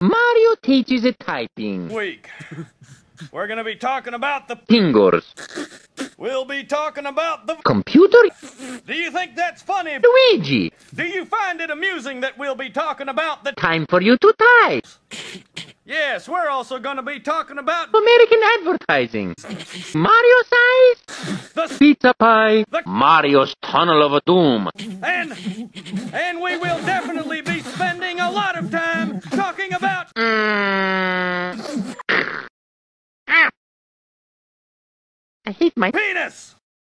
Mario teaches a typing. week. We're gonna be talking about the. Fingers. We'll be talking about the. Computer. Do you think that's funny? Luigi. Do you find it amusing that we'll be talking about the. Time for you to type. Yes, we're also gonna be talking about American advertising. Mario size. the. Pizza pie. the Mario's tunnel of doom. And. And we will definitely talking about. Mm. Ah. I hate my Penis!